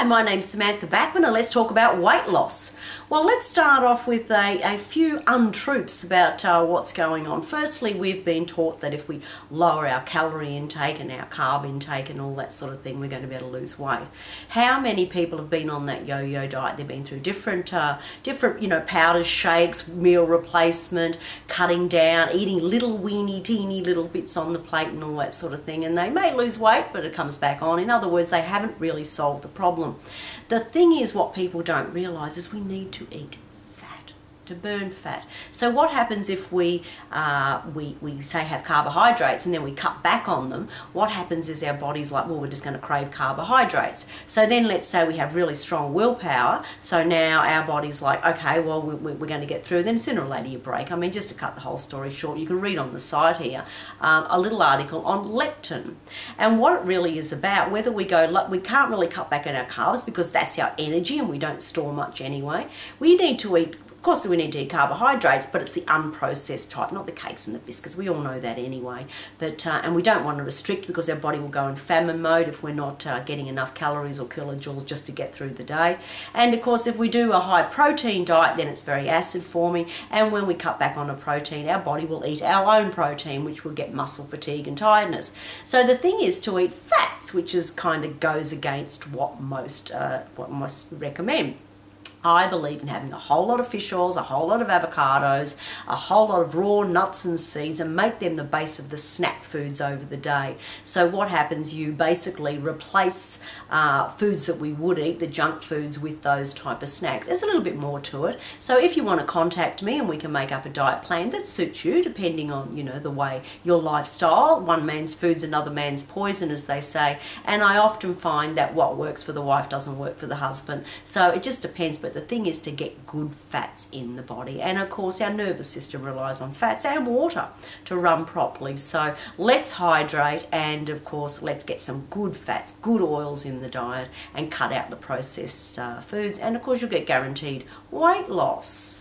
Hi, my name's Samantha Bachman and let's talk about weight loss. Well, let's start off with a, a few untruths about uh, what's going on. Firstly, we've been taught that if we lower our calorie intake and our carb intake and all that sort of thing, we're going to be able to lose weight. How many people have been on that yo-yo diet? They've been through different, uh, different, you know, powders, shakes, meal replacement, cutting down, eating little weeny, teeny little bits on the plate and all that sort of thing. And they may lose weight, but it comes back on. In other words, they haven't really solved the problem. The thing is, what people don't realise is we need to eat to burn fat. So what happens if we, uh, we, we say have carbohydrates and then we cut back on them, what happens is our body's like, well, we're just going to crave carbohydrates. So then let's say we have really strong willpower, so now our body's like, okay, well, we, are going to get through, then sooner or later you break. I mean, just to cut the whole story short, you can read on the site here um, a little article on leptin and what it really is about, whether we go, we can't really cut back on our carbs because that's our energy and we don't store much anyway. We need to eat of course, we need to eat carbohydrates, but it's the unprocessed type, not the cakes and the biscuits. We all know that anyway. But uh, And we don't want to restrict because our body will go in famine mode if we're not uh, getting enough calories or kilojoules just to get through the day. And of course, if we do a high protein diet, then it's very acid forming. And when we cut back on a protein, our body will eat our own protein, which will get muscle fatigue and tiredness. So the thing is to eat fats, which is kind of goes against what most, uh, what most recommend. I believe in having a whole lot of fish oils, a whole lot of avocados, a whole lot of raw nuts and seeds and make them the base of the snack foods over the day. So what happens, you basically replace uh, foods that we would eat, the junk foods, with those type of snacks. There's a little bit more to it. So if you want to contact me and we can make up a diet plan that suits you, depending on, you know, the way your lifestyle, one man's food's another man's poison, as they say. And I often find that what works for the wife doesn't work for the husband. So it just depends. But but the thing is to get good fats in the body. And of course, our nervous system relies on fats and water to run properly. So let's hydrate and, of course, let's get some good fats, good oils in the diet and cut out the processed uh, foods. And, of course, you'll get guaranteed weight loss.